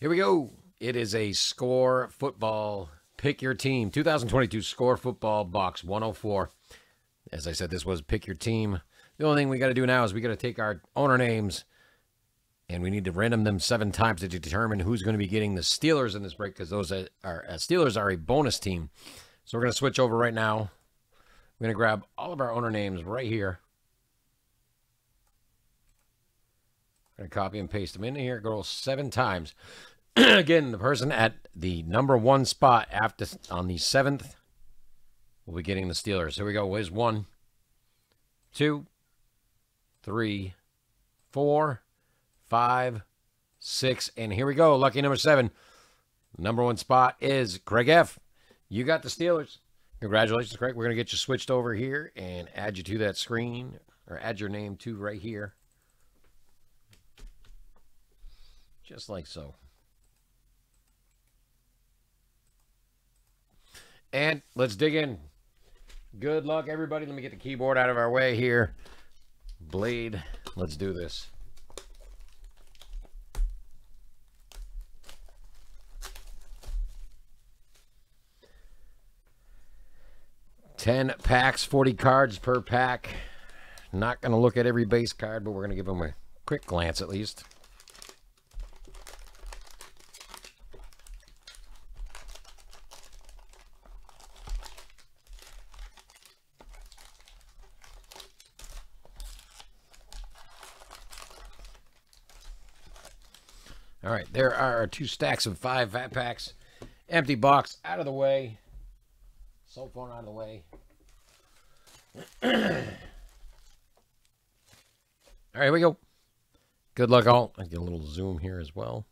Here we go. It is a score football pick your team 2022 score football box 104. As I said, this was pick your team. The only thing we got to do now is we got to take our owner names and we need to random them seven times to determine who's going to be getting the Steelers in this break because those are, uh, Steelers are a bonus team. So we're going to switch over right now. We're going to grab all of our owner names right here. Going to copy and paste them in here. Go seven times. Again, the person at the number one spot after on the seventh will be getting the Steelers. Here we go. Here's one, two, three, four, five, six, and here we go. Lucky number seven. Number one spot is Craig F. You got the Steelers. Congratulations, Craig. We're going to get you switched over here and add you to that screen or add your name to right here. Just like so. And let's dig in. Good luck, everybody. Let me get the keyboard out of our way here. Blade, let's do this. Ten packs, 40 cards per pack. Not going to look at every base card, but we're going to give them a quick glance at least. All right, there are our two stacks of five fat packs. Empty box out of the way. Cell phone out of the way. all right, here we go. Good luck, all. I get a little zoom here as well.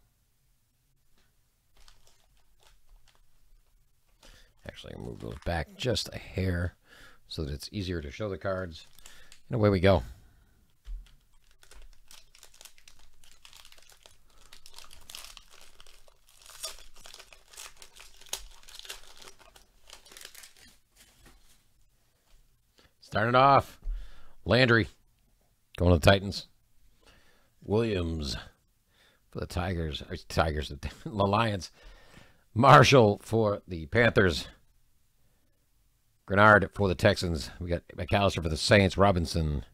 Actually, I move those back just a hair so that it's easier to show the cards. And away we go. Starting it off, Landry going to the Titans. Williams for the Tigers, Tigers, the Lions. Marshall for the Panthers. Greenard for the Texans. We got McAllister for the Saints. Robinson.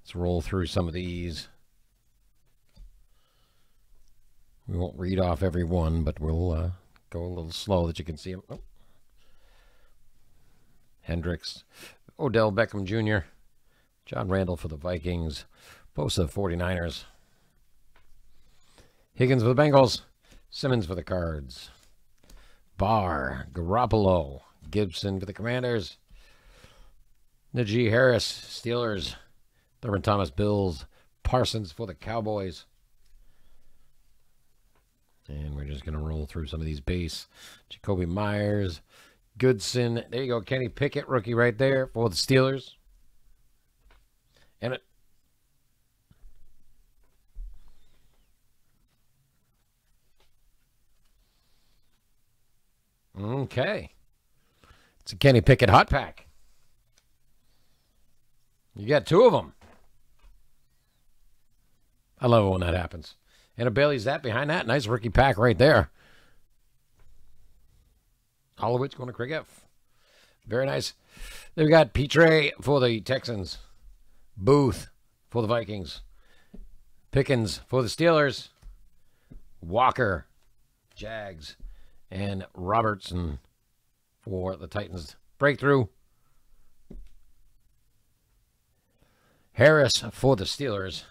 Let's roll through some of these. We won't read off every one, but we'll uh, go a little slow that you can see them. Oh. Hendricks Odell Beckham Jr., John Randle for the Vikings, Bosa 49ers, Higgins for the Bengals, Simmons for the Cards, Barr, Garoppolo, Gibson for the Commanders, Najee Harris, Steelers, Thurman Thomas, Bills, Parsons for the Cowboys. And we're just going to roll through some of these base. Jakobi Meyers, Goodson. There you go. Kenny Pickett, rookie right there for the Steelers. And it. Okay. It's a Kenny Pickett hot pack. You got two of them. I love it when that happens. And a Bailey's that behind that. Nice rookie pack right there. All of which going to Craig F. Very nice. Then we got Pitre for the Texans, Booth for the Vikings, Pickens for the Steelers, Walker, Jags, and Robertson for the Titans. Breakthrough. Harris for the Steelers.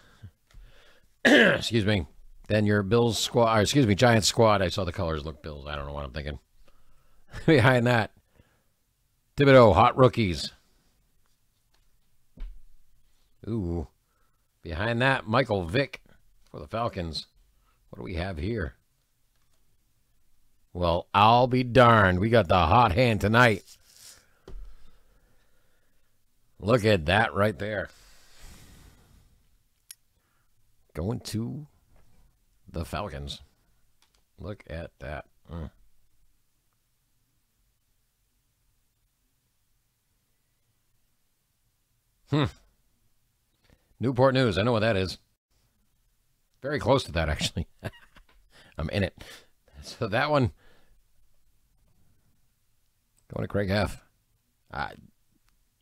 excuse me. Then your Bills squad, excuse me, Giants squad. I saw the colors look Bills. I don't know what I'm thinking. behind that. Thibodeaux, hot rookies. Ooh. Behind that, Michael Vick for the Falcons. What do we have here? Well, I'll be darned. We got the hot hand tonight. Look at that right there. Going to the Falcons. Look at that. Mm. Hmm. Newport News. I know what that is. Very close to that, actually. I'm in it. So that one going to Craig F. I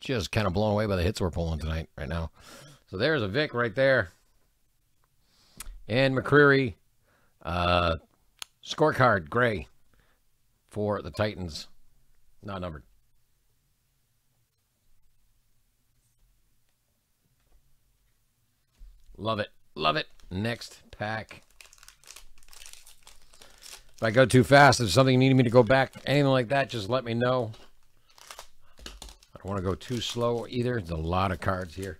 just kind of blown away by the hits we're pulling tonight, right now. So there's a Vick right there. And McCreary, uh, scorecard gray for the Titans, not numbered. Love it. Love it. Next pack. If I go too fast, if something you need me to go back, anything like that, just let me know. I don't want to go too slow either. There's a lot of cards here.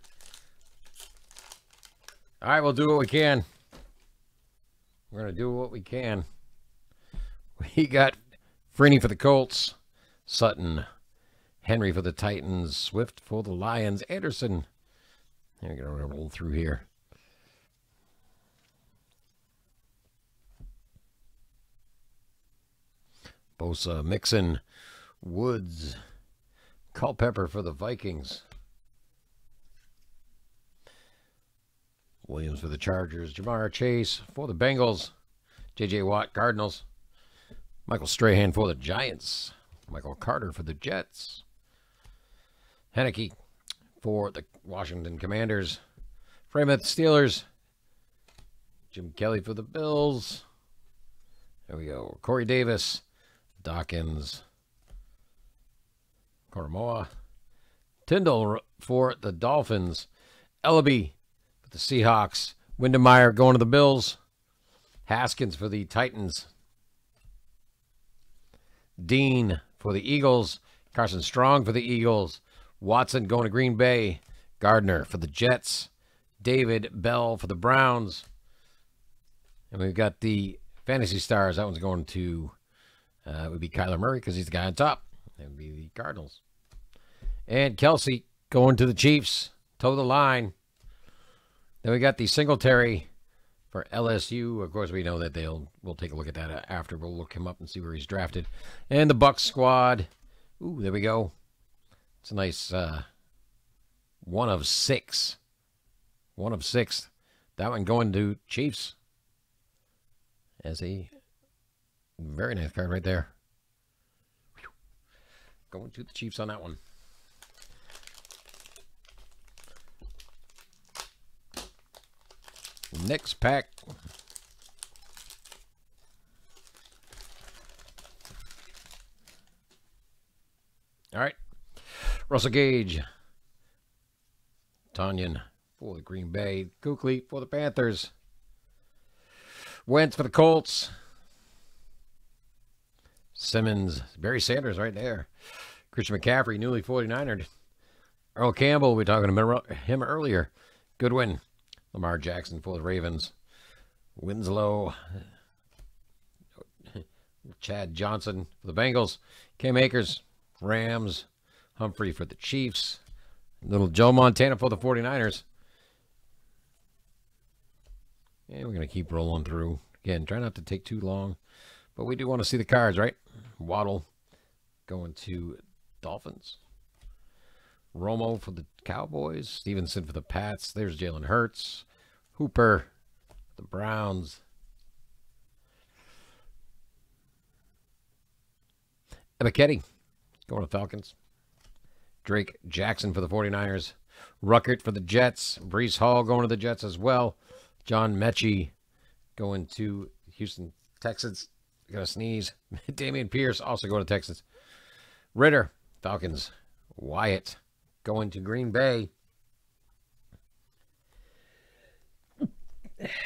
All right, we'll do what we can. We're going to do what we can. We got Freeney for the Colts, Sutton, Henry for the Titans, Swift for the Lions, Anderson. We're going to roll through here. Bosa, Mixon, Woods, Culpepper for the Vikings. Williams for the Chargers, Ja'Marr Chase for the Bengals, J.J. Watt, Cardinals, Michael Strahan for the Giants, Michael Carter for the Jets, Heinicke for the Washington Commanders, Fremont Steelers, Jim Kelly for the Bills. There we go. Corey Davis, Dawkins, Koromoa, Tindall for the Dolphins, Ellaby for the Seahawks, Windemeyer going to the Bills, Haskins for the Titans, Dean for the Eagles, Carson Strong for the Eagles, Watson going to Green Bay, Gardner for the Jets, David Bell for the Browns, and we've got the Fantasy Stars. That one's going to uh, it would be Kyler Murray because he's the guy on top. It would be the Cardinals. And Kelce going to the Chiefs, toe the line. Then we got the Singletary for LSU. Of course, we know that they'll. We'll take a look at that after. We'll look him up and see where he's drafted. And the Bucks squad. Ooh, there we go. It's a nice uh, one of six. One of six. That one going to Chiefs as a very nice card right there. Going to the Chiefs on that one. Next pack. All right. Russell Gage. Tonyan for the Green Bay. Kuechly for the Panthers. Wentz for the Colts. Simmons, Barry Sanders right there. Christian McCaffrey, newly 49er. Earl Campbell, we were talking about him earlier. Goodwin. Lamar Jackson for the Ravens. Winslow. Chad Johnson for the Bengals. Cam Akers, Rams. Humphrey for the Chiefs. Little Joe Montana for the 49ers. And we're going to keep rolling through. Again, try not to take too long. But we do want to see the cards, right? Waddle going to Dolphins. Romo for the Cowboys. Stevenson for the Pats. There's Jalen Hurts. Hooper, the Browns. Ebiketie going to Falcons. Drake Jackson for the 49ers. Ruckert for the Jets. Breece Hall going to the Jets as well. John Metchie going to Houston Texans. To sneeze. Dameon Pierce also going to Texas. Ridder, Falcons. Wyatt going to Green Bay.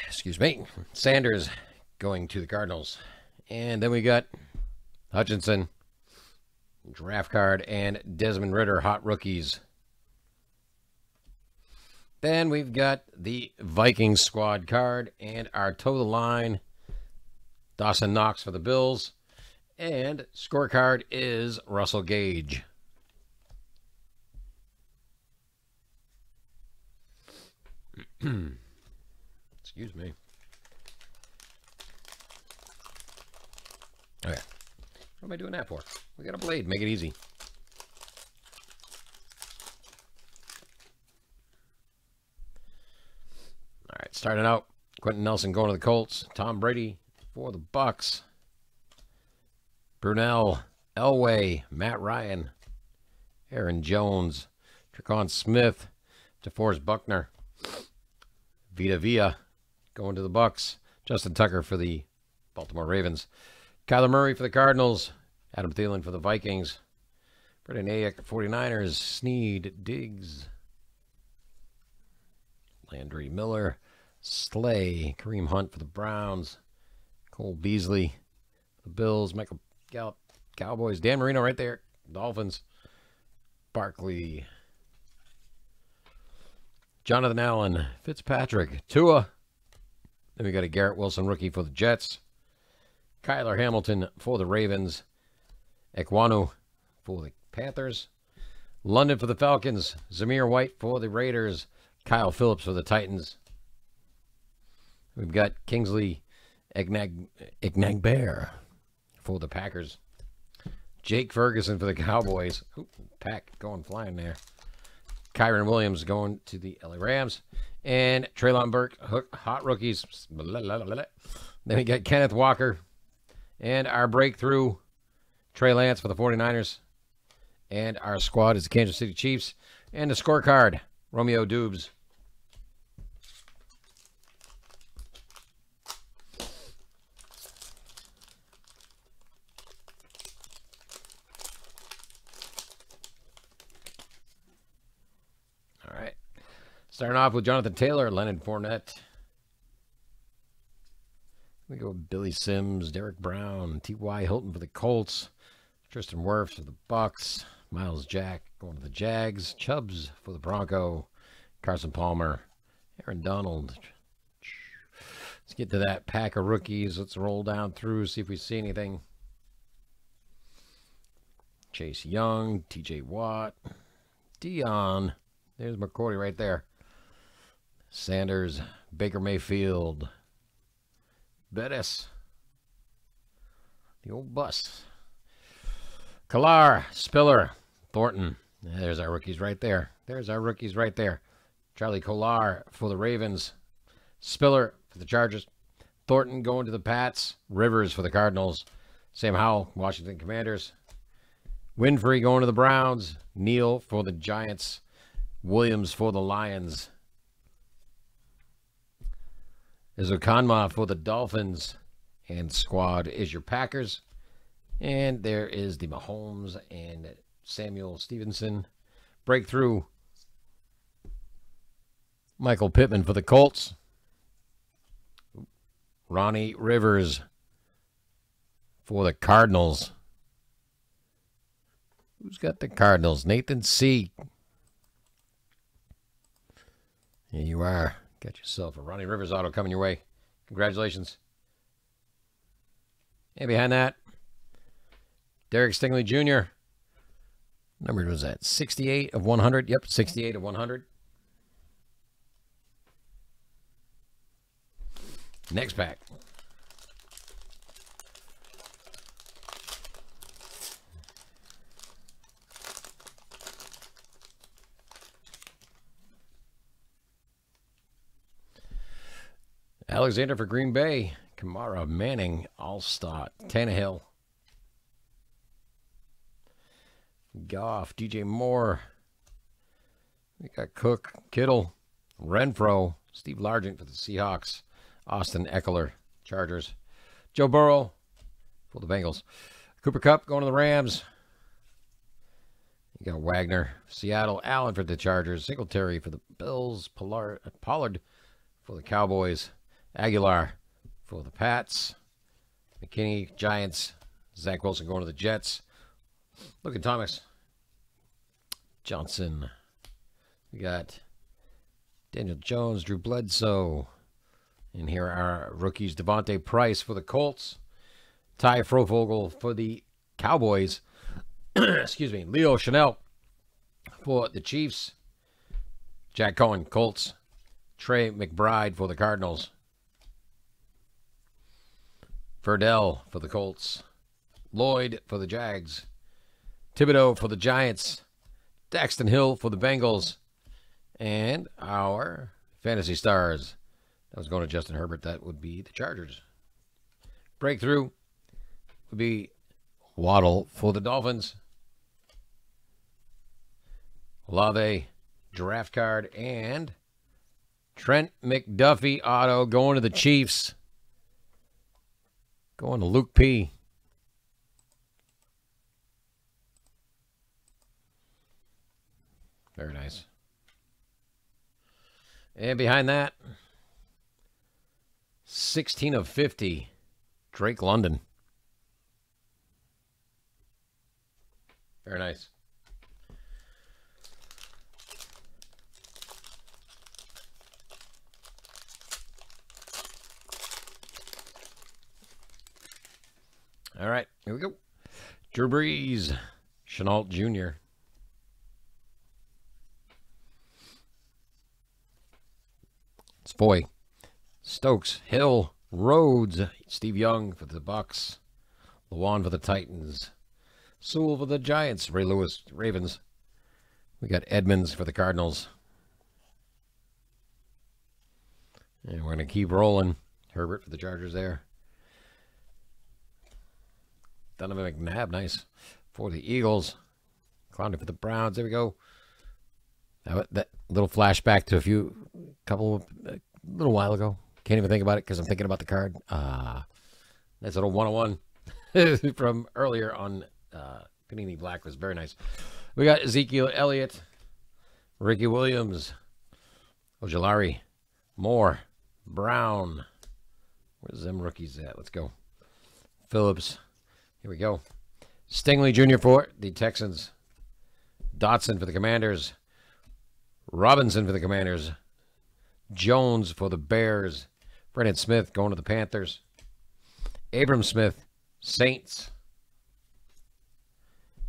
Excuse me. Sanders going to the Cardinals. And then we got Hutchinson, draft card, and Desmond Ridder, hot rookies. Then we've got the Vikings squad card and our total line Dawson Knox for the Bills. And scorecard is Russell Gage. Excuse me. Okay. What am I doing that for? We got a blade. Make it easy. All right. Starting out, Quenton Nelson going to the Colts. Tom Brady for the Bucks. Brunell, Elway, Matt Ryan, Aaron Jones, Tre'Quan Smith, DeForest Buckner, Vita Vea going to the Bucks. Justin Tucker for the Baltimore Ravens. Kyler Murray for the Cardinals. Adam Thielen for the Vikings. Brandon Aiyuk, 49ers. Sneed, Diggs. Landry Miller. Slay. Kareem Hunt for the Browns. Cole Beasley the Bills. Michael Gallup, Cowboys. Dan Marino right there. Dolphins. Barkley. Jonathan Allen. Fitzpatrick. Tua. Then we got a Garrett Wilson rookie for the Jets. Kyler Hamilton for the Ravens. Ekwonu for the Panthers. London for the Falcons. Zamir White for the Raiders. Kyle Phillips for the Titans. We've got Kingsley Enagbare for the Packers. Jake Ferguson for the Cowboys. Ooh, pack going flying there. Kyren Williams going to the LA Rams. And Treylon Burke, hot rookies. Then we got Kenneth Walker. And our breakthrough, Trey Lance for the 49ers. And our squad is the Kansas City Chiefs. And the scorecard, Romeo Doubs. All right. Starting off with Jonathan Taylor, Leonard Fournette. We go Billy Sims, Derek Brown, T.Y. Hilton for the Colts, Tristan Wirfs for the Bucks, Myles Jack going to the Jags, Chubbs for the Bronco, Carson Palmer, Aaron Donald. Let's get to that pack of rookies. Let's roll down through, see if we see anything. Chase Young, T.J. Watt, Dion. There's McCourty right there. Sanders, Baker Mayfield, Bettis. The old bus. Kolar, Spiller, Thornton. There's our rookies right there. There's our rookies right there. Charlie Kolar for the Ravens. Spiller for the Chargers. Thornton going to the Pats. Rivers for the Cardinals. Sam Howell, Washington Commanders. Winfrey going to the Browns. Neal for the Giants. Williams for the Lions. Ezukanma for the Dolphins. And squad is your Packers. And there is the Mahomes and Samuel Stevenson. Breakthrough. Michael Pittman for the Colts. Ronnie Rivers for the Cardinals. Who's got the Cardinals? Nathan C. Here you are. Got yourself a Ronnie Rivers auto coming your way. Congratulations. And behind that, Derek Stingley Jr. Number was that 68 of 100? Yep, 68 of 100. Next pack. Alexander for Green Bay. Kamara, Manning, Alstott, Tannehill. Goff, DJ Moore. We got Cook, Kittle, Renfro, Steve Largent for the Seahawks, Austin Ekeler, Chargers, Joe Burrow for the Bengals, Cooper Kupp going to the Rams. You got Wagner, Seattle, Allen for the Chargers, Singletary for the Bills, Pollard, Pollard for the Cowboys, Aguilar for the Pats, McKinney, Giants, Zach Wilson going to the Jets. Look at Thomas Johnson. We got Daniel Jones, Drew Bledsoe. And here are rookies Devontae Price for the Colts, Ty Frohvogel for the Cowboys. Excuse me, Leo Chenal for the Chiefs, Jack Cohen, Colts, Trey McBride for the Cardinals, Verdell for the Colts, Lloyd for the Jags, Thibodeaux for the Giants, Daxton Hill for the Bengals, and our fantasy stars. That was going to Justin Herbert. That would be the Chargers. breakthrough would be Waddle for the Dolphins. Olave, draft card, and Trent McDuffie auto going to the Chiefs. Going to Luke P. Very nice. And behind that, 16 of 50, Drake London. Very nice. All right, here we go. Drew Brees, Shenault Jr. It's Foy, Stokes, Hill, Rhodes, Steve Young for the Bucks, Lewan for the Titans, Sewell for the Giants, Ray Lewis, Ravens. We got Edmonds for the Cardinals. And we're going to keep rolling. Herbert for the Chargers there. Donovan McNabb, nice. For the Eagles. Clowney for the Browns. There we go. That, that little flashback to a few, couple, a little while ago. Can't even think about it because I'm thinking about the card. Ah, uh, nice little 101 from earlier on uh, Panini Black was very nice. We got Ezekiel Elliott, Ricky Williams, Ojulari, Moore, Brown. Where's them rookies at? Let's go. Phillips. Here we go. Stingley Jr. for the Texans. Dotson for the Commanders. Robinson for the Commanders. Jones for the Bears. Brennan Smith going to the Panthers. Abram Smith, Saints.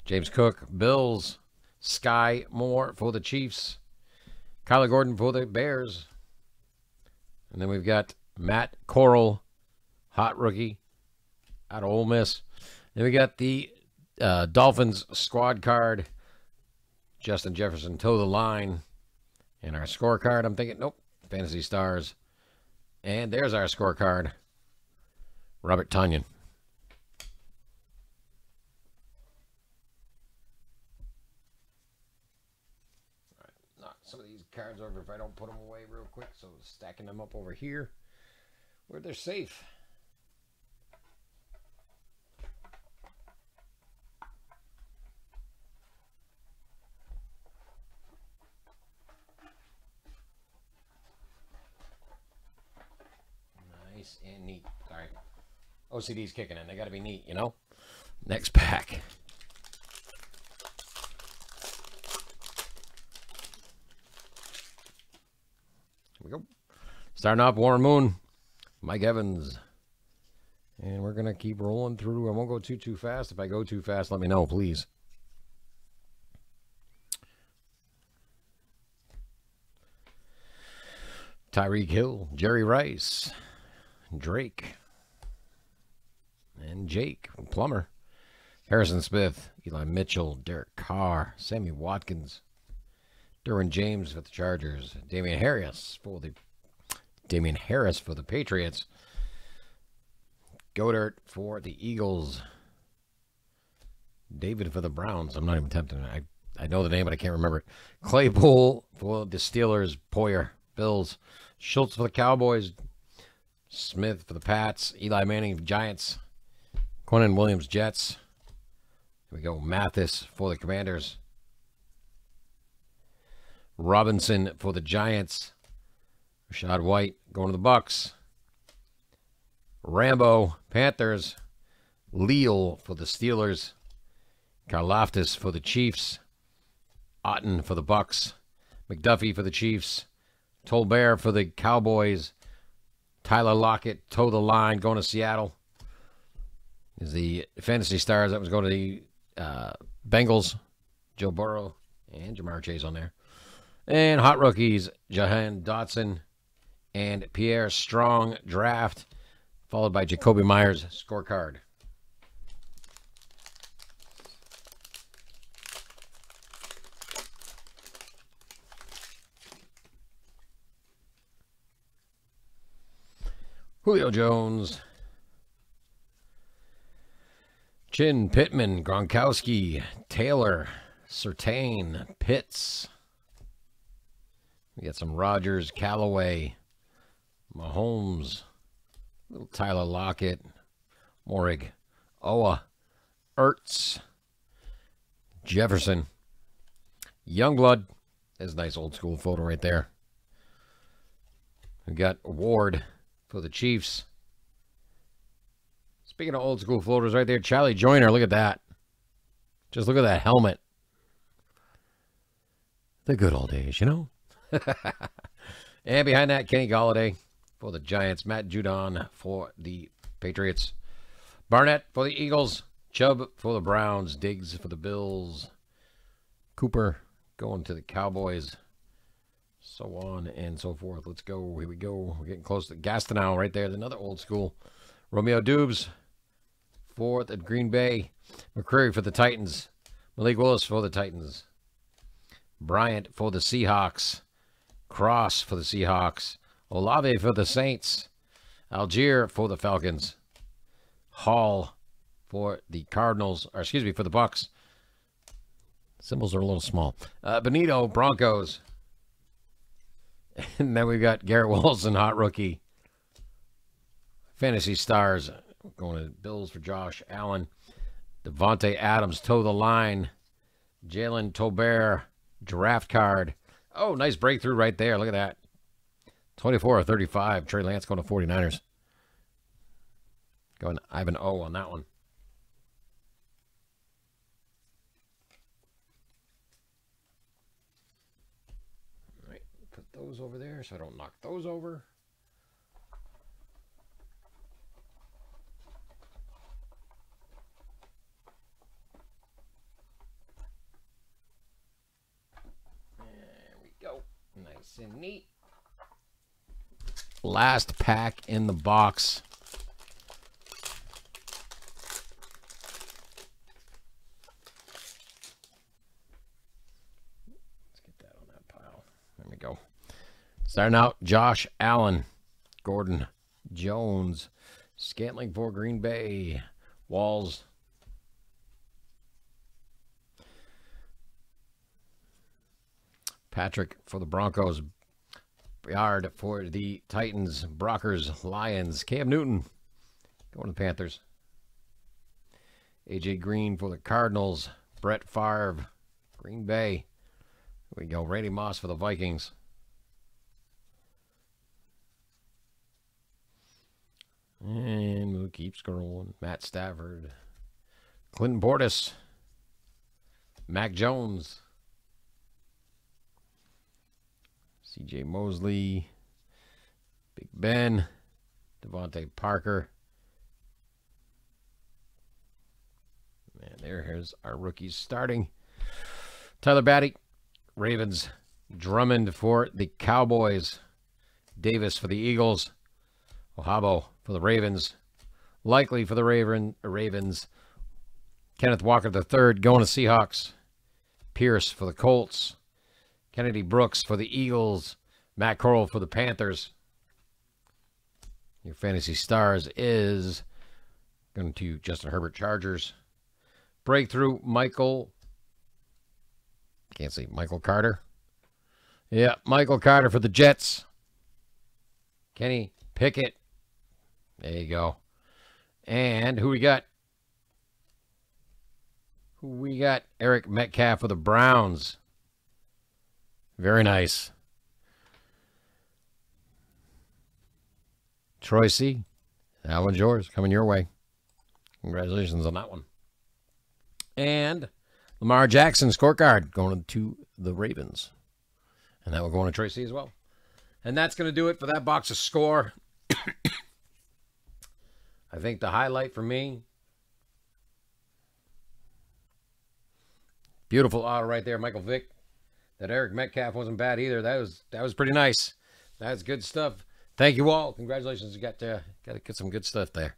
James Cook, Bills. Sky Moore for the Chiefs. Kyler Gordon for the Bears. And then we've got Matt Corral, hot rookie out of Ole Miss. Then we got the uh, Dolphins squad card. Justin Jefferson toe the line. And our scorecard, I'm thinking, nope, Fantasy Stars. And there's our scorecard. Robert knock some of these cards over if I don't put them away real quick. So stacking them up over here where they're safe. nice and neat. Sorry. OCD's kicking in. They got to be neat, you know? Next pack. Here we go. Starting off Warren Moon, Mike Evans. And we're going to keep rolling through. I won't go too, too fast. If I go too fast, let me know, please. Tyreek Hill, Jerry Rice, Drake, and Jake Plummer, Harrison Smith, Eli Mitchell, Derek Carr, Sammy Watkins, Derwin James for the Chargers, Damien Harris for the Damien Harris for the Patriots, Goedert for the Eagles, David for the Browns. I'm not even tempted. I I know the name, but I can't remember it. Claypool for the Steelers, Poyer, Bills, Schultz for the Cowboys, Smith for the Pats. Eli Manning Giants. Quinnen Williams Jets. Here we go. Mathis for the Commanders. Robinson for the Giants. Rachaad White going to the Bucks. Rambo Panthers. Leal for the Steelers. Karlaftis for the Chiefs. Otton for the Bucks. McDuffie for the Chiefs. Tolbert for the Cowboys. Tyler Lockett, toe the line, going to Seattle. Is the Fantasy Stars that was going to the uh, Bengals, Joe Burrow, and Ja'Marr Chase on there. And hot rookies, Jahan Dotson and Pierre Strong draft, followed by Jakobi Meyers scorecard. Julio Jones, Chin, Pittman, Gronkowski, Taylor, Surtain, Pitts. We got some Rodgers, Callaway, Mahomes, little Tyler Lockett, Morig, Oa, Ertz, Jefferson, Youngblood. There's a nice old school photo right there. We got Ward for the Chiefs. Speaking of old school floaters right there, Charlie Joiner, look at that. Just look at that helmet. The good old days, you know? and behind that, Kenny Golladay for the Giants, Matt Judon for the Patriots, Barnett for the Eagles, Chubb for the Browns, Diggs for the Bills, Cooper going to the Cowboys, so on and so forth. Let's go. Here we go. We're getting close to Gastineau right there. Another old school. Romeo Doubs for at Green Bay. McCreary for the Titans. Malik Willis for the Titans. Bryant for the Seahawks. Cross for the Seahawks. Olave for the Saints. Allgeier for the Falcons. Hall for the Cardinals, or excuse me, for the Bucks. Symbols are a little small. Uh, Benito Broncos. And then we've got Garrett Wilson, hot rookie. Fantasy Stars going to Bills for Josh Allen. Davante Adams toe the line. Jalen Tolbert draft card. Oh, nice breakthrough right there. Look at that. 24 or 35. Trey Lance going to 49ers. Going Ivan O on that one. All right, put those over there so I don't knock those over. Go. Nice and neat. Last pack in the box. Let's get that on that pile. There we go. Starting out, Josh Allen, Gordon Jones, Scantling for Green Bay, Walls. Patrick for the Broncos, Yard for the Titans, Brockers, Lions, Cam Newton going to the Panthers. AJ Green for the Cardinals, Brett Favre, Green Bay. we go. Randy Moss for the Vikings. And we'll keep scrolling. Matt Stafford. Clinton Portis. Mac Jones. CJ Mosley. Big Ben. DeVante Parker. And there's our rookies starting. Tyler Badie. Ravens. Drummond for the Cowboys. Davis for the Eagles. Ojabo for the Ravens. Likely for the Raven, Ravens. Kenneth Walker III going to Seahawks. Pierce for the Colts. Kennedy Brooks for the Eagles. Matt Corral for the Panthers. Your fantasy stars is going to Justin Herbert Chargers. Breakthrough Michael. Can't see Michael Carter. Yeah, Michael Carter for the Jets. Kenny Pickett there you go. And who we got? Who we got? Eric Metcalf for the Browns. Very nice. Troy C. That one's yours. Coming your way. Congratulations on that one. And Lamar Jackson scorecard going to the Ravens. And that will go on to Tracy as well. And that's going to do it for that box of score. I think the highlight for me, beautiful auto right there, Michael Vick. That Eric Metcalf wasn't bad either. That was that was pretty nice. That's good stuff. Thank you all. Congratulations. You got to got to get some good stuff there.